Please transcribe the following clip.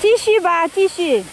继续吧继续。